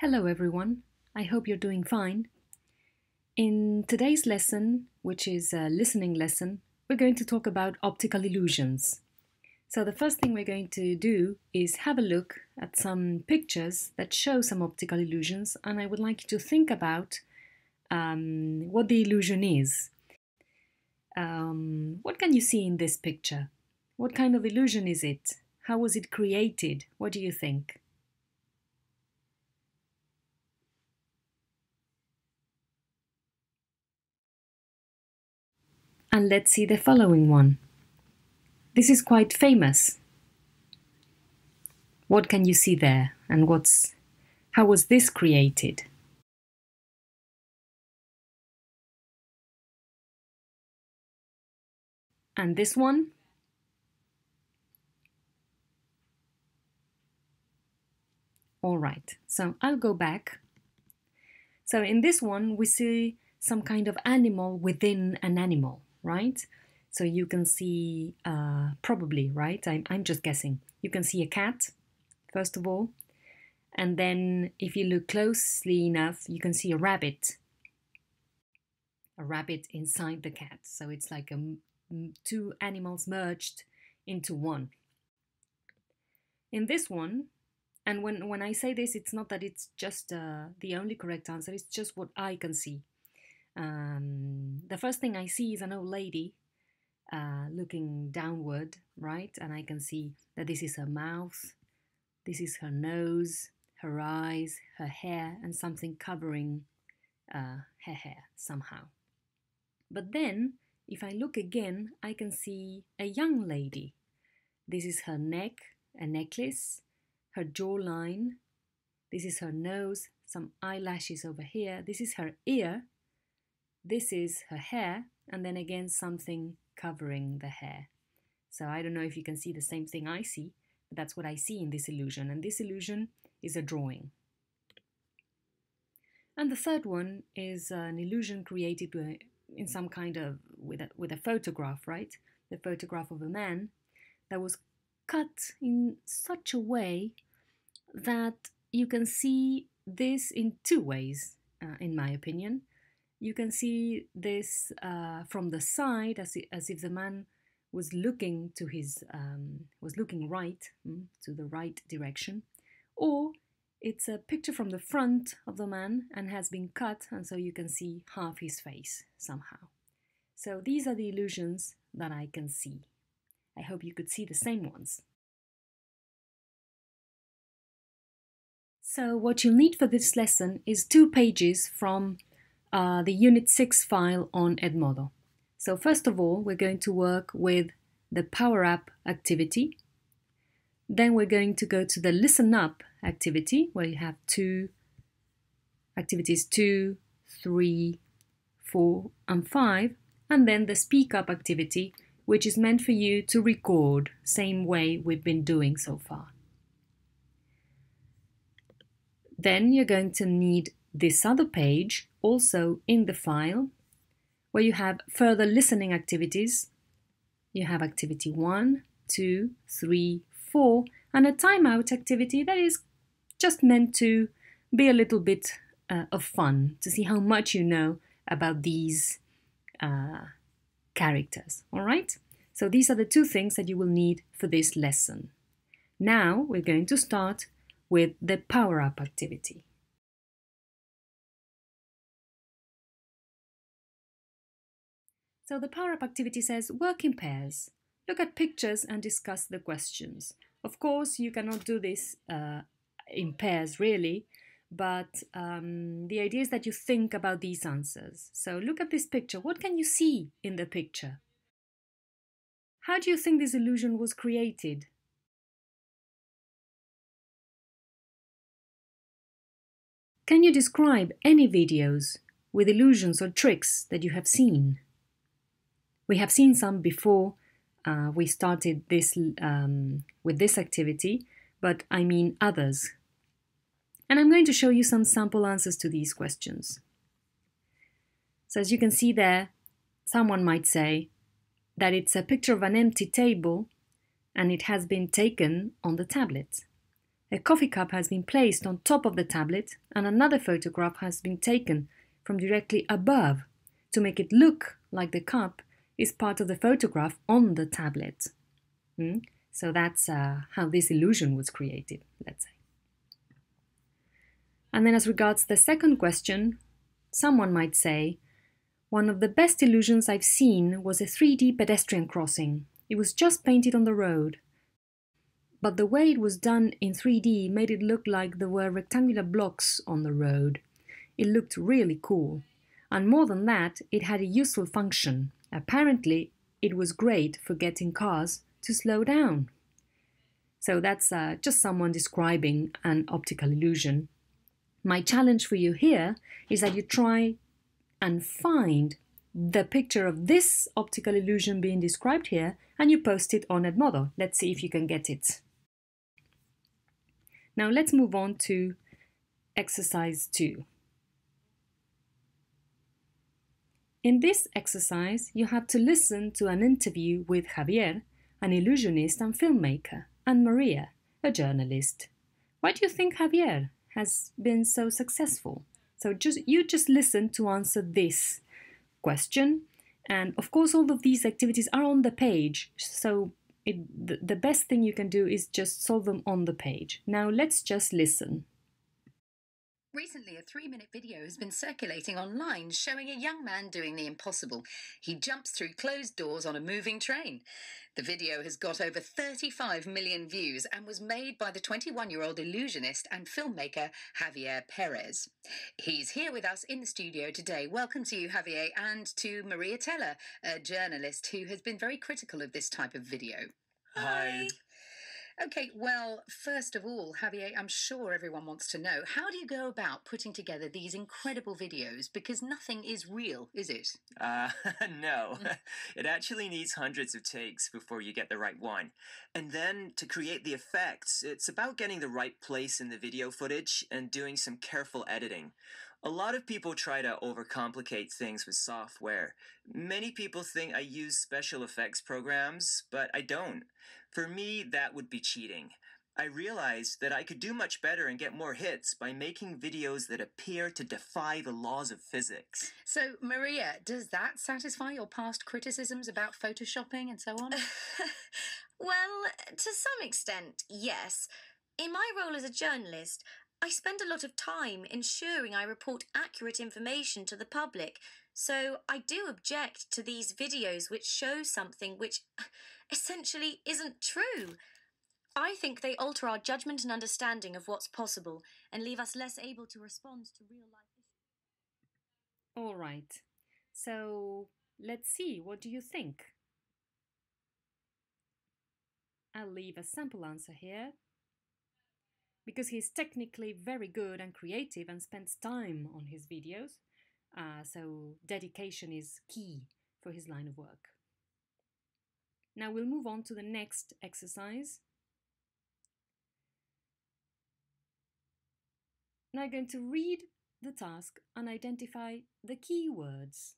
Hello everyone, I hope you're doing fine. In today's lesson, which is a listening lesson, we're going to talk about optical illusions. So the first thing we're going to do is have a look at some pictures that show some optical illusions and I would like you to think about um, what the illusion is. Um, what can you see in this picture? What kind of illusion is it? How was it created? What do you think? And let's see the following one. This is quite famous. What can you see there and what's how was this created? And this one? All right, so I'll go back. So in this one, we see some kind of animal within an animal right? So you can see, uh, probably, right? I'm, I'm just guessing. You can see a cat, first of all. And then if you look closely enough, you can see a rabbit. A rabbit inside the cat. So it's like a, two animals merged into one. In this one, and when, when I say this, it's not that it's just uh, the only correct answer, it's just what I can see. Um, the first thing I see is an old lady uh, looking downward, right? And I can see that this is her mouth, this is her nose, her eyes, her hair, and something covering uh, her hair somehow. But then, if I look again, I can see a young lady. This is her neck, a necklace, her jawline, this is her nose, some eyelashes over here, this is her ear, this is her hair, and then again something covering the hair. So I don't know if you can see the same thing I see, but that's what I see in this illusion. And this illusion is a drawing. And the third one is an illusion created in some kind of, with a, with a photograph, right? The photograph of a man that was cut in such a way that you can see this in two ways, uh, in my opinion. You can see this uh, from the side as, as if the man was looking to his um, was looking right mm, to the right direction, or it's a picture from the front of the man and has been cut, and so you can see half his face somehow. So these are the illusions that I can see. I hope you could see the same ones. So what you'll need for this lesson is two pages from uh, the Unit 6 file on Edmodo. So first of all, we're going to work with the Power Up activity. Then we're going to go to the Listen Up activity, where you have two activities two, three, four, and 5, and then the Speak Up activity, which is meant for you to record, same way we've been doing so far. Then you're going to need this other page also in the file where you have further listening activities. You have activity 1, 2, 3, 4, and a timeout activity that is just meant to be a little bit uh, of fun to see how much you know about these uh, characters. All right? So these are the two things that you will need for this lesson. Now we're going to start with the power up activity. So the Power Up activity says work in pairs. Look at pictures and discuss the questions. Of course, you cannot do this uh, in pairs really, but um, the idea is that you think about these answers. So look at this picture. What can you see in the picture? How do you think this illusion was created? Can you describe any videos with illusions or tricks that you have seen? We have seen some before uh, we started this um, with this activity, but I mean others. And I'm going to show you some sample answers to these questions. So as you can see there, someone might say that it's a picture of an empty table and it has been taken on the tablet. a coffee cup has been placed on top of the tablet and another photograph has been taken from directly above to make it look like the cup is part of the photograph on the tablet. Mm? So that's uh, how this illusion was created, let's say. And then, as regards the second question, someone might say, one of the best illusions I've seen was a 3D pedestrian crossing. It was just painted on the road. But the way it was done in 3D made it look like there were rectangular blocks on the road. It looked really cool. And more than that, it had a useful function. Apparently, it was great for getting cars to slow down. So that's uh, just someone describing an optical illusion. My challenge for you here is that you try and find the picture of this optical illusion being described here and you post it on Edmodo. Let's see if you can get it. Now let's move on to exercise 2. In this exercise, you have to listen to an interview with Javier, an illusionist and filmmaker, and Maria, a journalist. Why do you think Javier has been so successful? So just you just listen to answer this question. And of course, all of these activities are on the page. So it, the, the best thing you can do is just solve them on the page. Now let's just listen. Recently, a three minute video has been circulating online showing a young man doing the impossible. He jumps through closed doors on a moving train. The video has got over 35 million views and was made by the 21 year old illusionist and filmmaker Javier Perez. He's here with us in the studio today. Welcome to you, Javier, and to Maria Teller, a journalist who has been very critical of this type of video. Hi. Okay, well, first of all, Javier, I'm sure everyone wants to know how do you go about putting together these incredible videos? Because nothing is real, is it? Uh, no. it actually needs hundreds of takes before you get the right one. And then to create the effects, it's about getting the right place in the video footage and doing some careful editing. A lot of people try to overcomplicate things with software. Many people think I use special effects programs, but I don't. For me, that would be cheating. I realized that I could do much better and get more hits by making videos that appear to defy the laws of physics. So, Maria, does that satisfy your past criticisms about photoshopping and so on? well, to some extent, yes. In my role as a journalist, I spend a lot of time ensuring I report accurate information to the public, so I do object to these videos which show something which essentially isn't true. I think they alter our judgment and understanding of what's possible and leave us less able to respond to real life issues. All right. So let's see, what do you think? I'll leave a sample answer here because he's technically very good and creative and spends time on his videos. Uh, so dedication is key for his line of work. Now we'll move on to the next exercise. Now I'm going to read the task and identify the key words.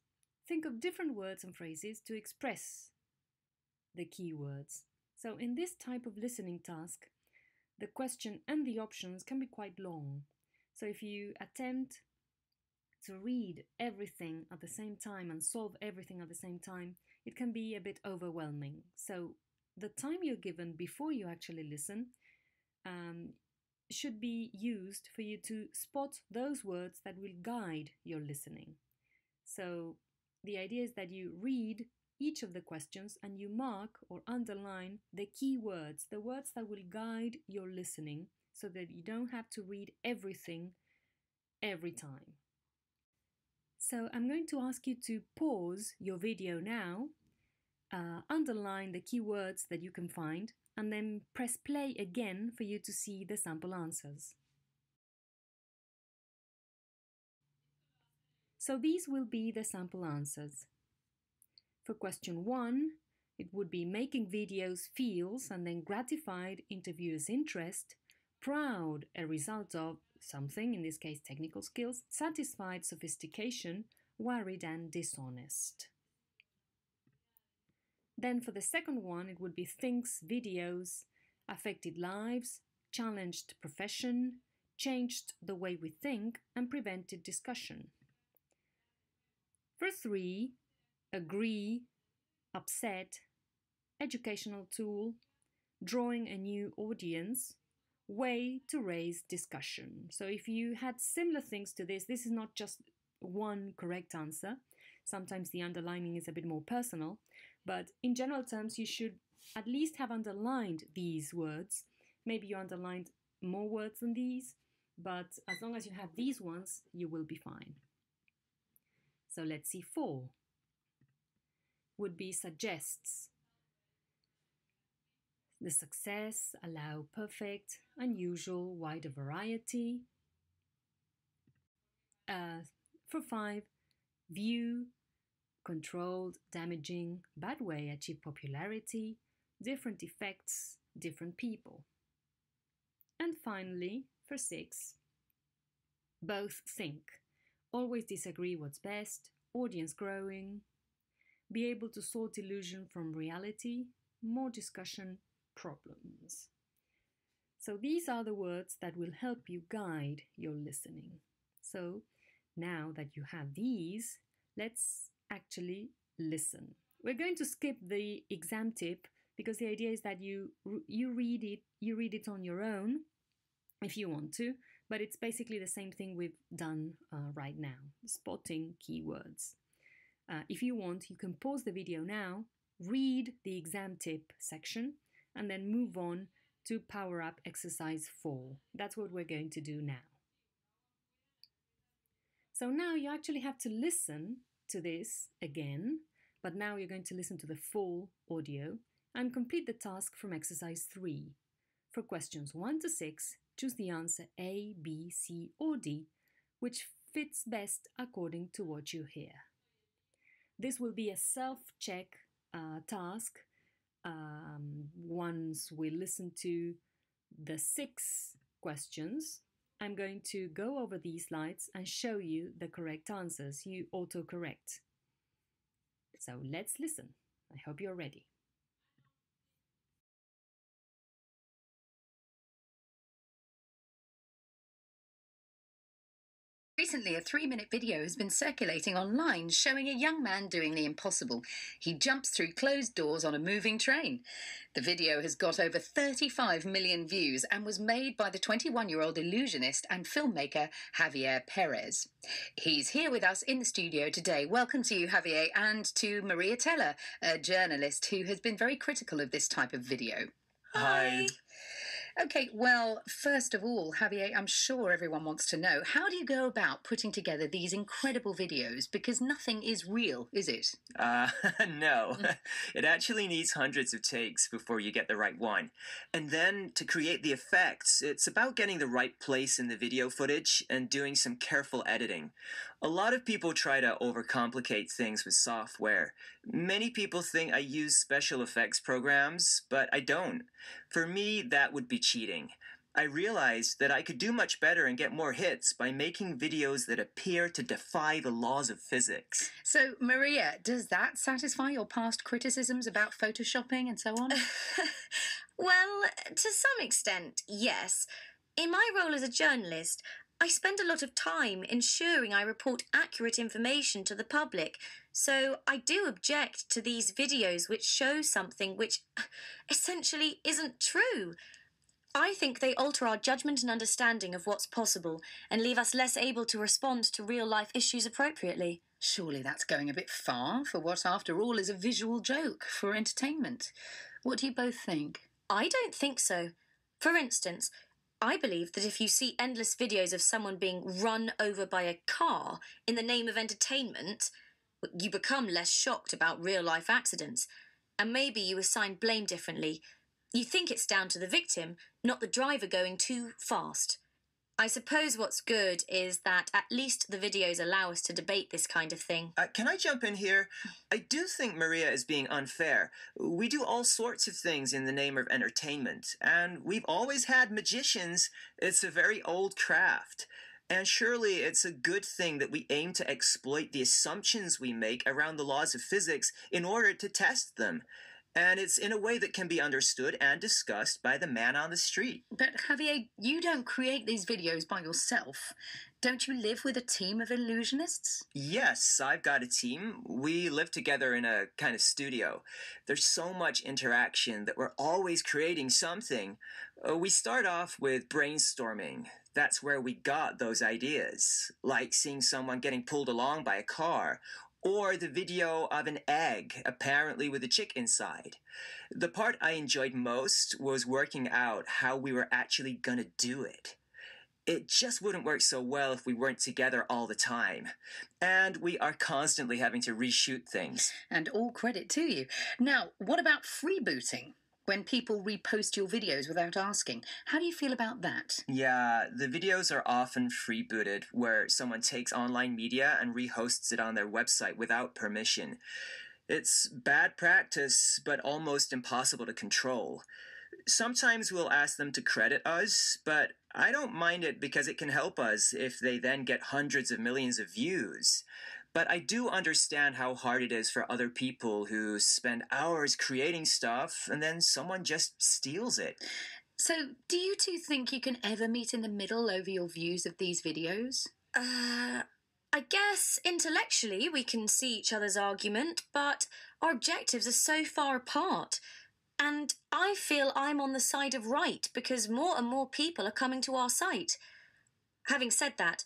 Think of different words and phrases to express the key words. So in this type of listening task, the question and the options can be quite long. So if you attempt to read everything at the same time and solve everything at the same time, it can be a bit overwhelming. So the time you're given before you actually listen um, should be used for you to spot those words that will guide your listening. So the idea is that you read each of the questions and you mark or underline the key words, the words that will guide your listening so that you don't have to read everything every time. So I'm going to ask you to pause your video now, uh, underline the keywords that you can find, and then press play again for you to see the sample answers. So these will be the sample answers. For question one, it would be making videos feels and then gratified interviewers' interest, proud a result of something, in this case technical skills, satisfied sophistication, worried and dishonest. Then for the second one, it would be thinks videos affected lives, challenged profession, changed the way we think, and prevented discussion. For three, agree, upset, educational tool, drawing a new audience, way to raise discussion. So if you had similar things to this, this is not just one correct answer. Sometimes the underlining is a bit more personal, but in general terms, you should at least have underlined these words. Maybe you underlined more words than these, but as long as you have these ones, you will be fine. So let's see four. Would be suggests. The success, allow perfect, unusual, wider variety. Uh, for five, view, controlled, damaging, bad way achieve popularity, different effects, different people. And finally, for six, both think, always disagree what's best, audience growing, be able to sort illusion from reality, more discussion, problems. So these are the words that will help you guide your listening. So now that you have these, let's actually listen. We're going to skip the exam tip because the idea is that you you read it you read it on your own if you want to, but it's basically the same thing we've done uh, right now, spotting keywords. Uh, if you want, you can pause the video now, read the exam tip section, and then move on to Power Up Exercise 4. That's what we're going to do now. So now you actually have to listen to this again, but now you're going to listen to the full audio and complete the task from exercise 3. For questions 1 to 6, choose the answer A, B, C, or D, which fits best according to what you hear. This will be a self check uh, task um, once we listen to the six questions I'm going to go over these slides and show you the correct answers. You autocorrect. So let's listen. I hope you're ready. Recently, a three minute video has been circulating online showing a young man doing the impossible. He jumps through closed doors on a moving train. The video has got over 35 million views and was made by the 21 year old illusionist and filmmaker Javier Perez. He's here with us in the studio today. Welcome to you, Javier, and to Maria Teller, a journalist who has been very critical of this type of video. Hi. Okay, well, first of all, Javier, I'm sure everyone wants to know how do you go about putting together these incredible videos? Because nothing is real, is it? Uh, no. it actually needs hundreds of takes before you get the right one. And then to create the effects, it's about getting the right place in the video footage and doing some careful editing. A lot of people try to overcomplicate things with software. Many people think I use special effects programs, but I don't. For me, that would be cheating. I realized that I could do much better and get more hits by making videos that appear to defy the laws of physics. So, Maria, does that satisfy your past criticisms about photoshopping and so on? well, to some extent, yes. In my role as a journalist, I spend a lot of time ensuring I report accurate information to the public, so I do object to these videos which show something which essentially isn't true. I think they alter our judgment and understanding of what's possible and leave us less able to respond to real life issues appropriately. Surely that's going a bit far for what, after all, is a visual joke for entertainment. What do you both think? I don't think so. For instance, I believe that if you see endless videos of someone being run over by a car in the name of entertainment, you become less shocked about real life accidents. And maybe you assign blame differently. You think it's down to the victim, not the driver going too fast. I suppose what's good is that at least the videos allow us to debate this kind of thing. Uh, can I jump in here? I do think Maria is being unfair. We do all sorts of things in the name of entertainment, and we've always had magicians. It's a very old craft. And surely it's a good thing that we aim to exploit the assumptions we make around the laws of physics in order to test them. And it's in a way that can be understood and discussed by the man on the street. But Javier, you don't create these videos by yourself. Don't you live with a team of illusionists? Yes, I've got a team. We live together in a kind of studio. There's so much interaction that we're always creating something. Uh, we start off with brainstorming. That's where we got those ideas, like seeing someone getting pulled along by a car, or the video of an egg, apparently with a chick inside. The part I enjoyed most was working out how we were actually gonna do it. It just wouldn't work so well if we weren't together all the time. And we are constantly having to reshoot things. And all credit to you. Now, what about freebooting? When people repost your videos without asking, how do you feel about that? Yeah, the videos are often freebooted, where someone takes online media and rehosts it on their website without permission. It's bad practice, but almost impossible to control. Sometimes we'll ask them to credit us, but I don't mind it because it can help us if they then get hundreds of millions of views. But I do understand how hard it is for other people who spend hours creating stuff and then someone just steals it. So, do you two think you can ever meet in the middle over your views of these videos? Uh, I guess intellectually we can see each other's argument, but our objectives are so far apart. And I feel I'm on the side of right because more and more people are coming to our site. Having said that,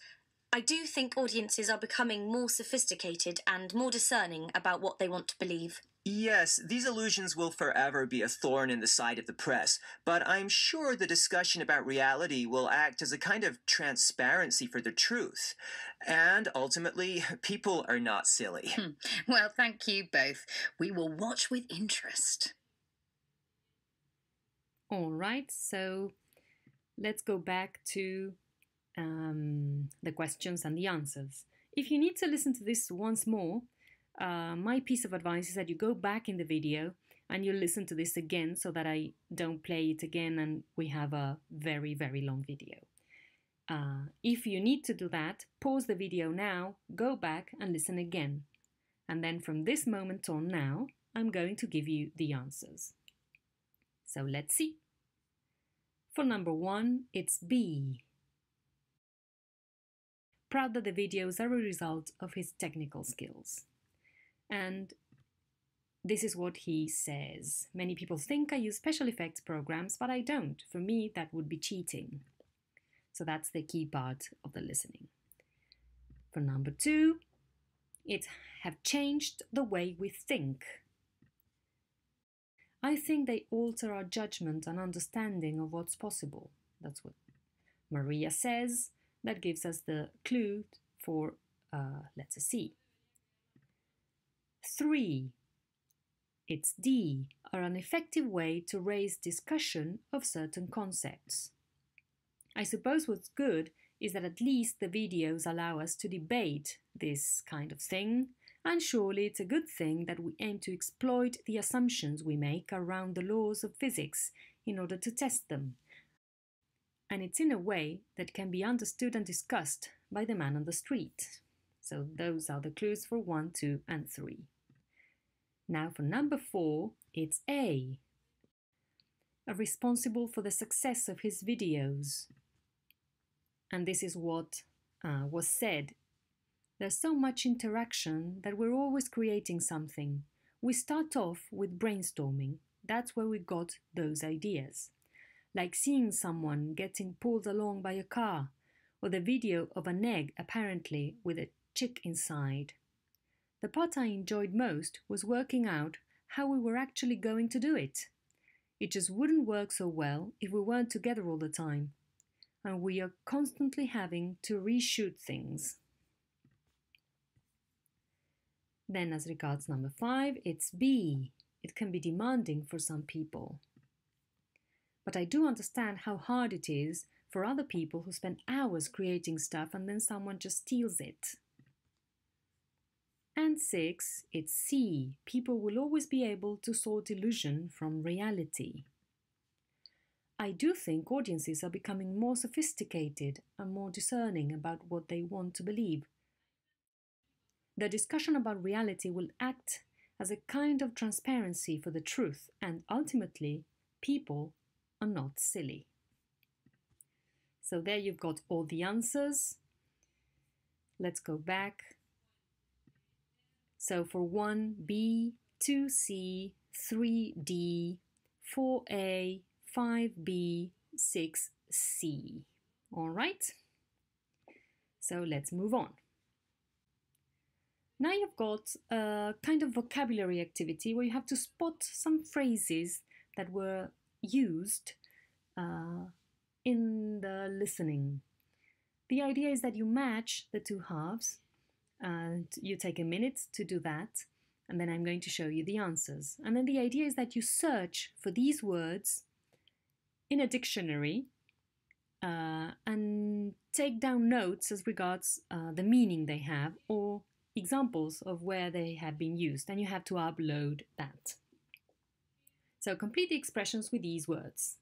I do think audiences are becoming more sophisticated and more discerning about what they want to believe. Yes, these illusions will forever be a thorn in the side of the press, but I'm sure the discussion about reality will act as a kind of transparency for the truth. And ultimately, people are not silly. Hmm. Well, thank you both. We will watch with interest. All right, so let's go back to um, the questions and the answers. If you need to listen to this once more, uh, my piece of advice is that you go back in the video and you listen to this again so that I don't play it again and we have a very, very long video. Uh, if you need to do that, pause the video now, go back and listen again. And then from this moment on now, I'm going to give you the answers. So let's see. For number one, it's B proud that the videos are a result of his technical skills. And this is what he says. Many people think I use special effects programs, but I don't. For me, that would be cheating. So that's the key part of the listening. For number two, it have changed the way we think. I think they alter our judgment and understanding of what's possible. That's what Maria says that gives us the clue for uh, letter C. Three, it's D, are an effective way to raise discussion of certain concepts. I suppose what's good is that at least the videos allow us to debate this kind of thing, and surely it's a good thing that we aim to exploit the assumptions we make around the laws of physics in order to test them and it's in a way that can be understood and discussed by the man on the street. So those are the clues for 1, 2, and 3. Now for number 4, it's A. Responsible for the success of his videos. And this is what uh, was said. There's so much interaction that we're always creating something. We start off with brainstorming. That's where we got those ideas like seeing someone getting pulled along by a car, or the video of an egg apparently with a chick inside. The part I enjoyed most was working out how we were actually going to do it. It just wouldn't work so well if we weren't together all the time, and we are constantly having to reshoot things. Then, as regards number five, it's B. It can be demanding for some people but I do understand how hard it is for other people who spend hours creating stuff and then someone just steals it. And six, it's C. People will always be able to sort illusion from reality. I do think audiences are becoming more sophisticated and more discerning about what they want to believe. The discussion about reality will act as a kind of transparency for the truth, and ultimately, people are not silly. So there you've got all the answers. Let's go back. So for 1B, 2C, 3D, 4A, 5B, 6C. All right? So let's move on. Now you've got a kind of vocabulary activity where you have to spot some phrases that were used uh, in the listening. The idea is that you match the two halves and you take a minute to do that and then I'm going to show you the answers. And then the idea is that you search for these words in a dictionary uh, and take down notes as regards uh, the meaning they have or examples of where they have been used, and you have to upload that. So complete the expressions with these words.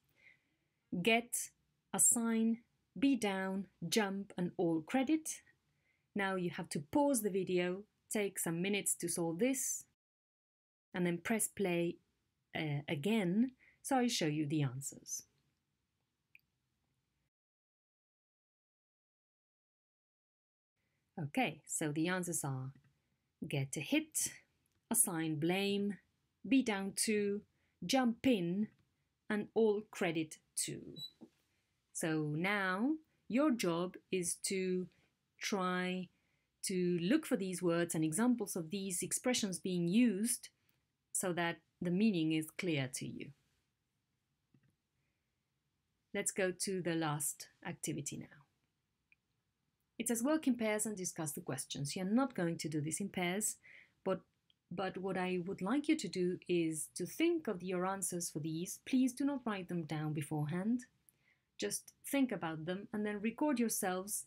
Get, assign, be down, jump, and all credit. Now you have to pause the video, take some minutes to solve this, and then press play uh, again so I show you the answers. Okay, so the answers are get a hit, assign blame, be down to, jump in, and all credit to. So now your job is to try to look for these words and examples of these expressions being used so that the meaning is clear to you. Let's go to the last activity now. It says work in pairs and discuss the questions. You're not going to do this in pairs, but what I would like you to do is to think of your answers for these. Please do not write them down beforehand. Just think about them and then record yourselves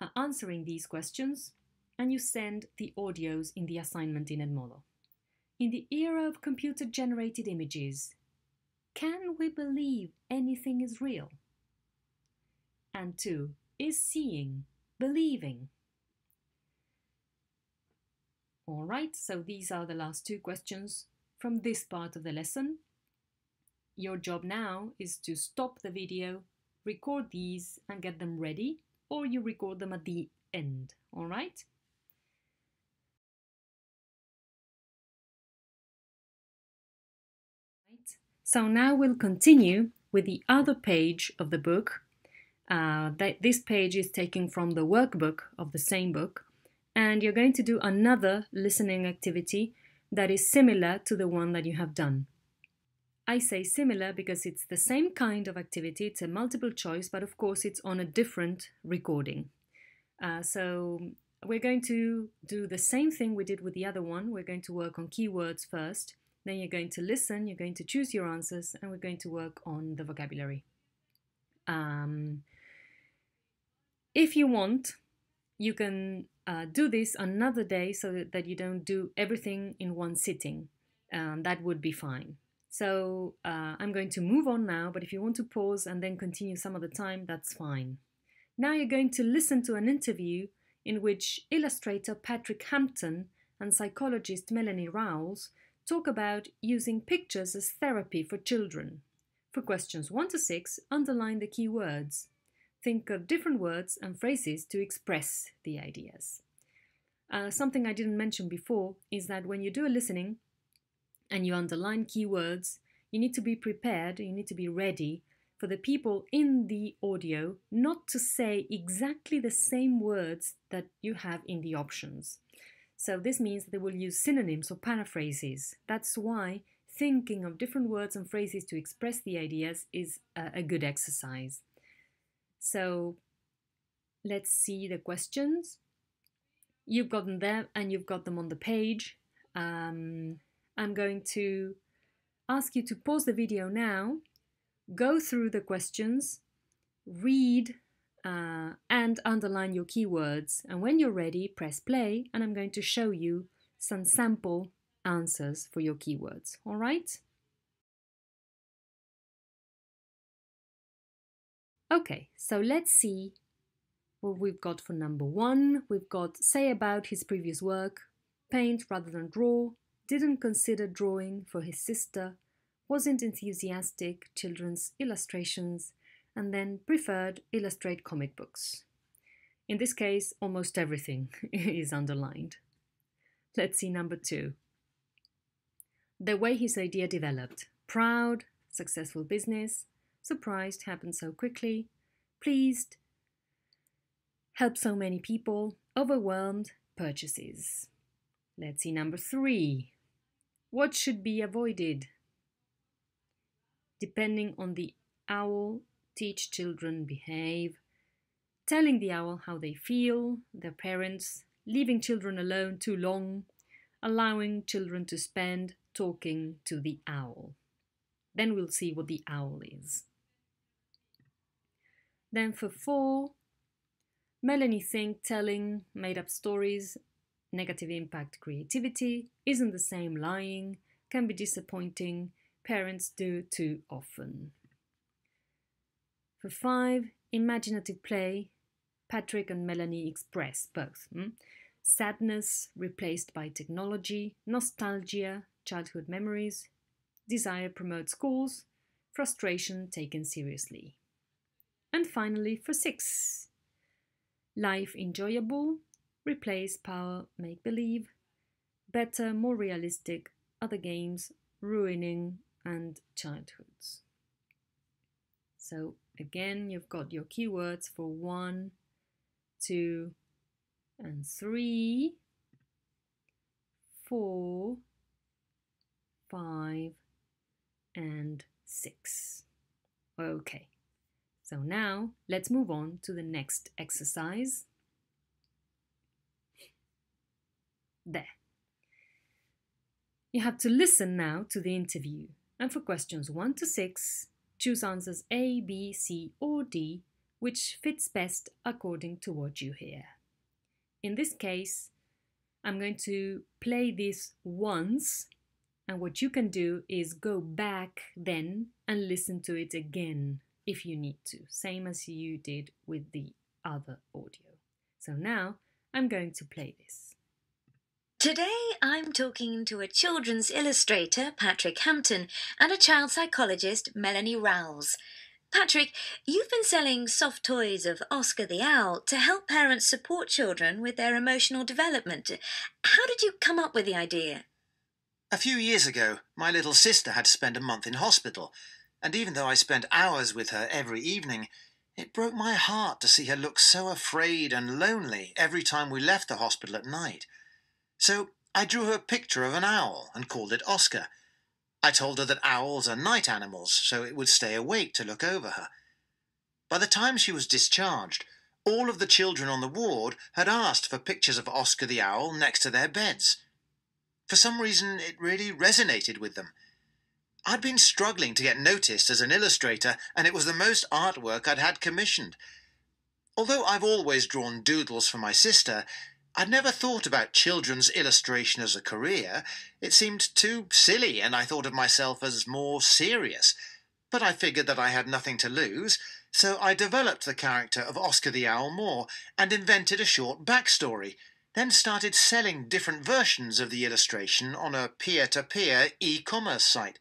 uh, answering these questions and you send the audios in the assignment in Edmodo. In the era of computer generated images, can we believe anything is real? And two, is seeing, believing. All right, so these are the last two questions from this part of the lesson. Your job now is to stop the video, record these and get them ready, or you record them at the end, all right? So now we'll continue with the other page of the book uh, this page is taken from the workbook of the same book, and you're going to do another listening activity that is similar to the one that you have done. I say similar because it's the same kind of activity, it's a multiple choice, but of course it's on a different recording. Uh, so we're going to do the same thing we did with the other one. We're going to work on keywords first, then you're going to listen, you're going to choose your answers, and we're going to work on the vocabulary. Um, if you want, you can uh, do this another day so that, you don't do everything in one sitting. Um, that would be fine. So uh, I'm going to move on now, but if you want to pause and then continue some other time, that's fine. Now you're going to listen to an interview in which illustrator Patrick Hampton and psychologist Melanie Rawls talk about using pictures as therapy for children. For questions 1 to 6, underline the key words. Think of different words and phrases to express the ideas. Uh, something I didn't mention before is that when you do a listening and you underline keywords, you need to be prepared, you need to be ready for the people in the audio not to say exactly the same words that you have in the options. So this means that they will use synonyms or paraphrases. That's why thinking of different words and phrases to express the ideas is a, a good exercise. So let's see the questions. You've gotten them and you've got them on the page. Um, I'm going to ask you to pause the video now, go through the questions, read uh, and underline your keywords. And when you're ready, press play and I'm going to show you some sample answers for your keywords. All right? Okay, so let's see what we've got for number one. We've got say about his previous work, paint rather than draw, didn't consider drawing for his sister, wasn't enthusiastic children's illustrations, and then preferred illustrate comic books. In this case, almost everything is underlined. Let's see number two. The way his idea developed proud, successful business, surprised happened so quickly, pleased, helped so many people, overwhelmed, purchases. Let's see number three. What should be avoided? Depending on the owl, teach children behave, telling the owl how they feel, their parents, leaving children alone too long, allowing children to spend talking to the owl. Then we'll see what the owl is. Then for four, Melanie think telling made up stories, negative impact creativity, isn't the same lying, can be disappointing, parents do too often. For five, imaginative play, Patrick and Melanie express both hmm? sadness replaced by technology, nostalgia, childhood memories, desire promotes schools, frustration taken seriously. And finally, for six, life enjoyable, replace power make believe, better, more realistic, other games, ruining, and childhoods. So again, you've got your keywords for one, two, and three, four, five, and six. Okay, so now let's move on to the next exercise. There. You have to listen now to the interview, and for questions 1 to 6, choose answers A, B, C, or D which fits best according to what you hear. In this case, I'm going to play this once, and what you can do is go back then and listen to it again if you need to, same as you did with the other audio. So now I'm going to play this. Today I'm talking to a children's illustrator, Patrick Hampton, and a child psychologist, Melanie Rowles. Patrick, you've been selling soft toys of Oscar the Owl to help parents support children with their emotional development. How did you come up with the idea? A few years ago, my little sister had to spend a month in hospital, and even though I spent hours with her every evening, it broke my heart to see her look so afraid and lonely every time we left the hospital at night. So I drew her a picture of an owl and called it Oscar I told her that owls are night animals, so it would stay awake to look over her. By the time she was discharged, all of the children on the ward had asked for pictures of Oscar the Owl next to their beds. For some reason, it really resonated with them. I'd been struggling to get noticed as an illustrator, and it was the most artwork I'd had commissioned. Although I've always drawn doodles for my sister, I'd never thought about children's illustration as a career. It seemed too silly, and I thought of myself as more serious. But I figured that I had nothing to lose, so I developed the character of Oscar the Owl more and invented a short backstory, then started selling different versions of the illustration on a peer to peer e commerce site.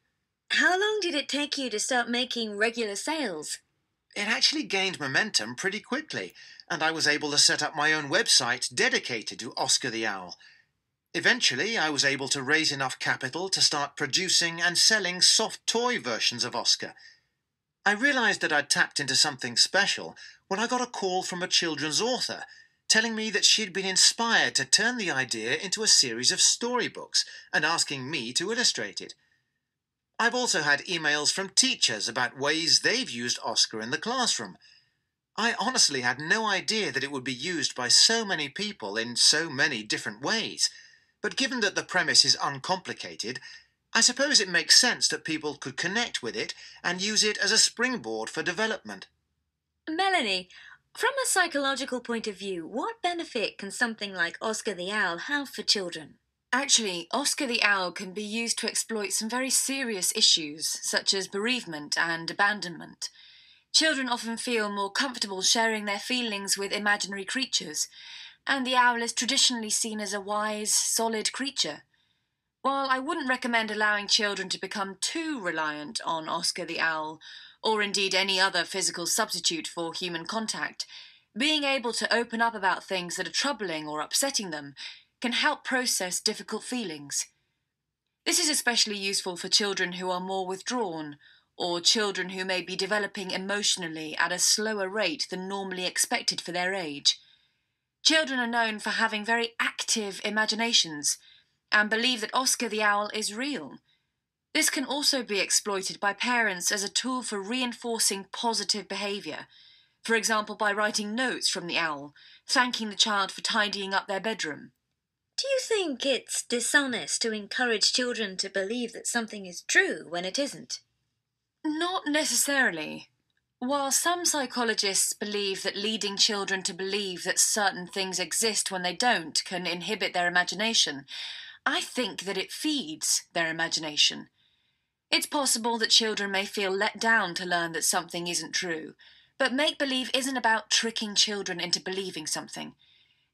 How long did it take you to start making regular sales? It actually gained momentum pretty quickly and I was able to set up my own website dedicated to Oscar the Owl. Eventually, I was able to raise enough capital to start producing and selling soft toy versions of Oscar. I realized that I'd tapped into something special when I got a call from a children's author telling me that she'd been inspired to turn the idea into a series of storybooks and asking me to illustrate it. I've also had emails from teachers about ways they've used Oscar in the classroom I honestly had no idea that it would be used by so many people in so many different ways. But given that the premise is uncomplicated, I suppose it makes sense that people could connect with it and use it as a springboard for development. Melanie, from a psychological point of view, what benefit can something like Oscar the Owl have for children? Actually, Oscar the Owl can be used to exploit some very serious issues, such as bereavement and abandonment. Children often feel more comfortable sharing their feelings with imaginary creatures, and the owl is traditionally seen as a wise, solid creature. While I wouldn't recommend allowing children to become too reliant on Oscar the Owl, or indeed any other physical substitute for human contact, being able to open up about things that are troubling or upsetting them can help process difficult feelings. This is especially useful for children who are more withdrawn, or children who may be developing emotionally at a slower rate than normally expected for their age. Children are known for having very active imaginations and believe that Oscar the Owl is real. This can also be exploited by parents as a tool for reinforcing positive behaviour, for example, by writing notes from the owl, thanking the child for tidying up their bedroom. Do you think it's dishonest to encourage children to believe that something is true when it isn't? Not necessarily. While some psychologists believe that leading children to believe that certain things exist when they don't can inhibit their imagination, I think that it feeds their imagination. It's possible that children may feel let down to learn that something isn't true, but make believe isn't about tricking children into believing something.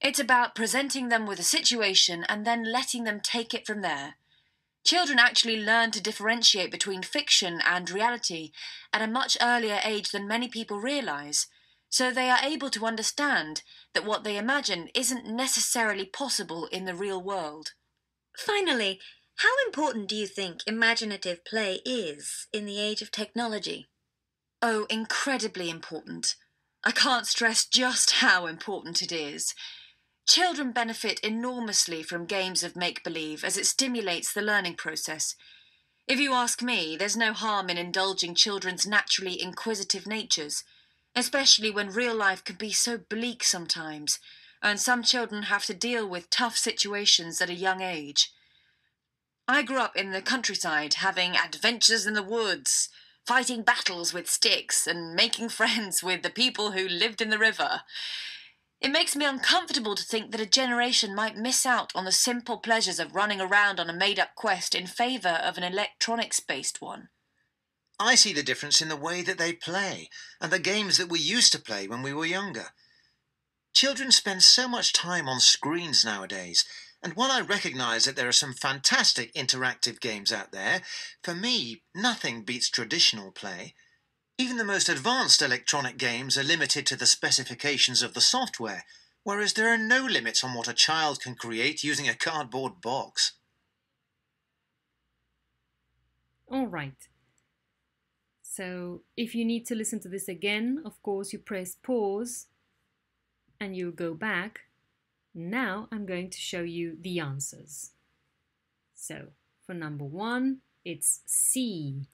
It's about presenting them with a situation and then letting them take it from there. Children actually learn to differentiate between fiction and reality at a much earlier age than many people realize, so they are able to understand that what they imagine isn't necessarily possible in the real world. Finally, how important do you think imaginative play is in the age of technology? Oh, incredibly important. I can't stress just how important it is. Children benefit enormously from games of make believe as it stimulates the learning process. If you ask me, there's no harm in indulging children's naturally inquisitive natures, especially when real life can be so bleak sometimes, and some children have to deal with tough situations at a young age. I grew up in the countryside, having adventures in the woods, fighting battles with sticks, and making friends with the people who lived in the river. It makes me uncomfortable to think that a generation might miss out on the simple pleasures of running around on a made up quest in favour of an electronics based one. I see the difference in the way that they play and the games that we used to play when we were younger. Children spend so much time on screens nowadays, and while I recognise that there are some fantastic interactive games out there, for me, nothing beats traditional play. Even the most advanced electronic games are limited to the specifications of the software, whereas there are no limits on what a child can create using a cardboard box. All right. So if you need to listen to this again, of course, you press pause and you go back. Now I'm going to show you the answers. So for number one, it's C.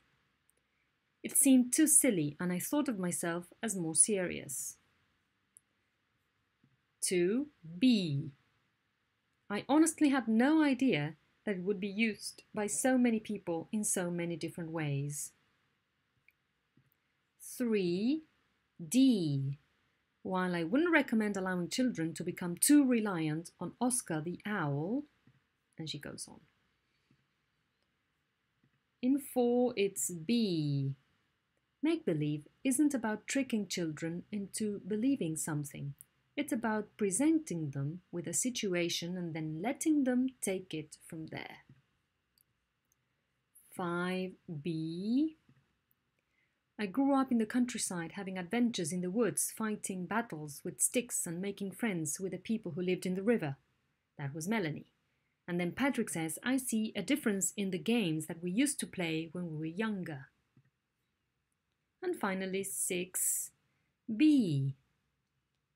It seemed too silly, and I thought of myself as more serious. 2. B. I honestly had no idea that it would be used by so many people in so many different ways. 3. D. While I wouldn't recommend allowing children to become too reliant on Oscar the Owl, and she goes on. In 4, it's B. Make believe isn't about tricking children into believing something. It's about presenting them with a situation and then letting them take it from there. 5b. I grew up in the countryside having adventures in the woods, fighting battles with sticks and making friends with the people who lived in the river. That was Melanie. And then Patrick says, I see a difference in the games that we used to play when we were younger. And finally, 6b.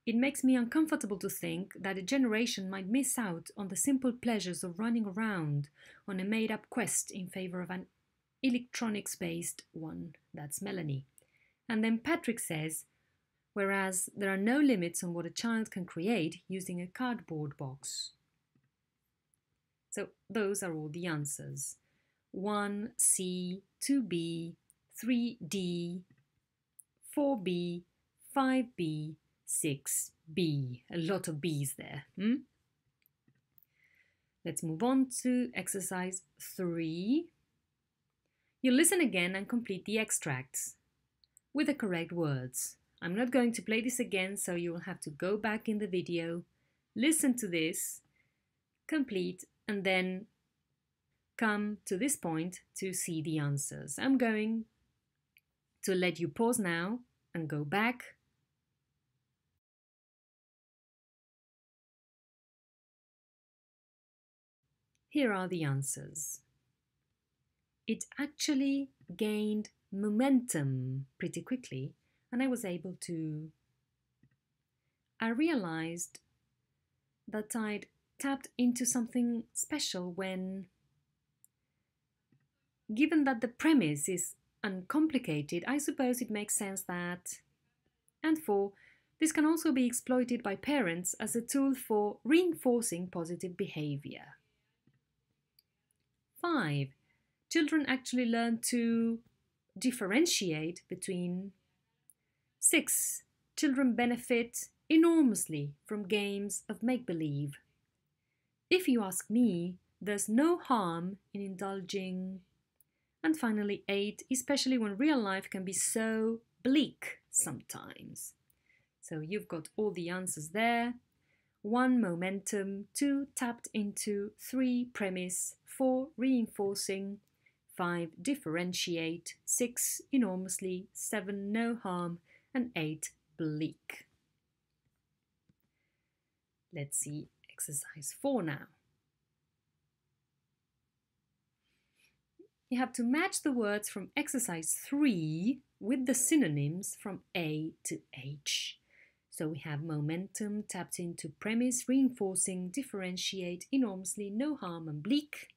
It makes me uncomfortable to think that a generation might miss out on the simple pleasures of running around on a made up quest in favor of an electronics based one. That's Melanie. And then Patrick says, whereas there are no limits on what a child can create using a cardboard box. So those are all the answers 1C, 2B, 3D, 4B, 5B, 6B. A lot of B's there. Hmm? Let's move on to exercise 3. You listen again and complete the extracts with the correct words. I'm not going to play this again, so you will have to go back in the video, listen to this, complete, and then come to this point to see the answers. I'm going to let you pause now and go back. Here are the answers. It actually gained momentum pretty quickly, and I was able to. I realized that I'd tapped into something special when, given that the premise is uncomplicated, I suppose it makes sense that. And four, this can also be exploited by parents as a tool for reinforcing positive behavior. 5. Children actually learn to differentiate between 6. Children benefit enormously from games of make believe. If you ask me, there's no harm in indulging. And finally, 8, especially when real life can be so bleak sometimes. So you've got all the answers there. 1 momentum, 2 tapped into, 3 premise, 4 reinforcing, 5 differentiate, 6 enormously, 7 no harm, and 8 bleak. Let's see exercise 4 now. You have to match the words from exercise 3 with the synonyms from A to H. So we have momentum tapped into premise, reinforcing, differentiate, enormously, no harm, and bleak.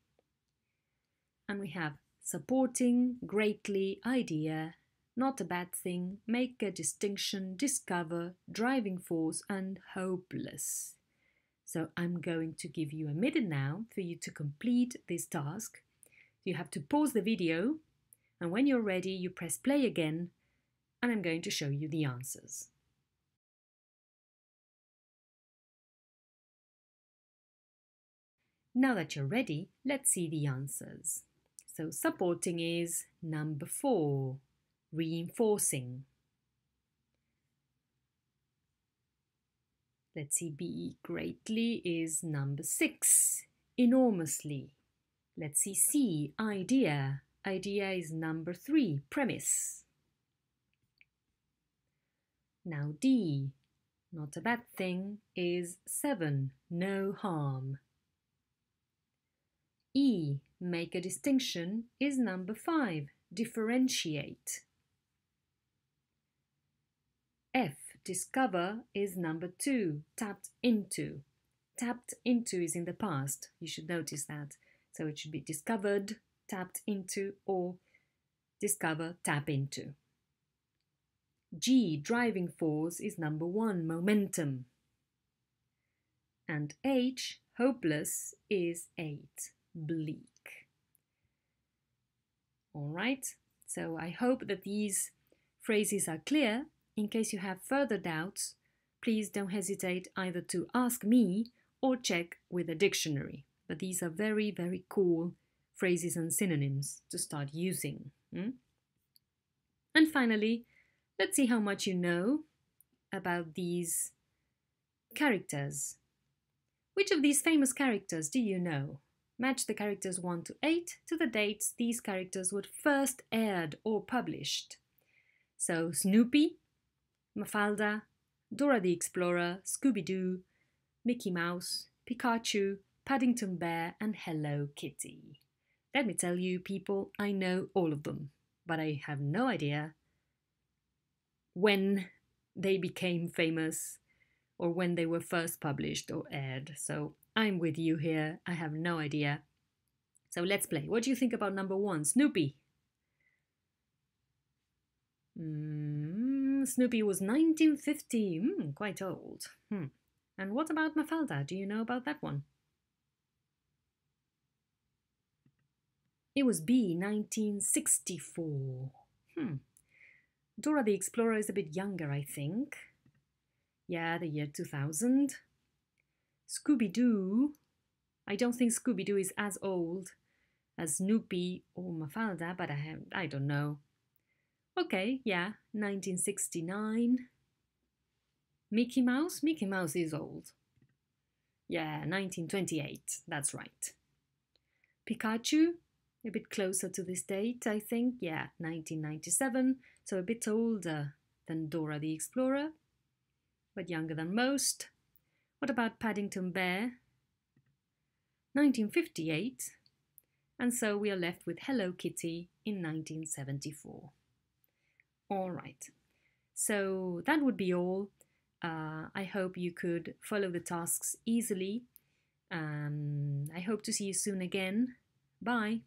And we have supporting, greatly, idea, not a bad thing, make a distinction, discover, driving force, and hopeless. So I'm going to give you a minute now for you to complete this task. You have to pause the video, and when you're ready, you press play again, and I'm going to show you the answers. Now that you're ready, let's see the answers. So supporting is number four, reinforcing. Let's see, be greatly is number six, enormously. Let's see, C, idea. Idea is number three, premise. Now D, not a bad thing, is seven, no harm. E, make a distinction, is number five, differentiate. F, discover, is number two, tapped into. Tapped into is in the past, you should notice that. So it should be discovered, tapped into, or discover, tap into. G, driving force, is number one, momentum. And H, hopeless, is eight bleak. All right, so I hope that these phrases are clear. In case you have further doubts, please don't hesitate either to ask me or check with a dictionary. But these are very, very cool phrases and synonyms to start using. Hmm? And finally, let's see how much you know about these characters. Which of these famous characters do you know? Match the characters 1 to 8 to the dates these characters were first aired or published. So Snoopy, Mafalda, Dora the Explorer, Scooby Doo, Mickey Mouse, Pikachu, Paddington Bear, and Hello Kitty. Let me tell you, people, I know all of them, but I have no idea when they became famous or when they were first published or aired. So I'm with you here. I have no idea. So let's play. What do you think about number one, Snoopy? Mm, Snoopy was 1950. Mm, quite old. Hmm. And what about Mafalda? Do you know about that one? It was B, 1964. Hmm. Dora the Explorer is a bit younger, I think. Yeah, the year 2000. Scooby Doo. I don't think Scooby Doo is as old as Snoopy or Mafalda, but I have, I don't know. Okay, yeah, 1969. Mickey Mouse? Mickey Mouse is old. Yeah, 1928, that's right. Pikachu, a bit closer to this date, I think. Yeah, 1997, so a bit older than Dora the Explorer, but younger than most. What about Paddington Bear? 1958, and so we are left with Hello Kitty in 1974. All right, so that would be all. Uh, I hope you could follow the tasks easily. Um, I hope to see you soon again. Bye.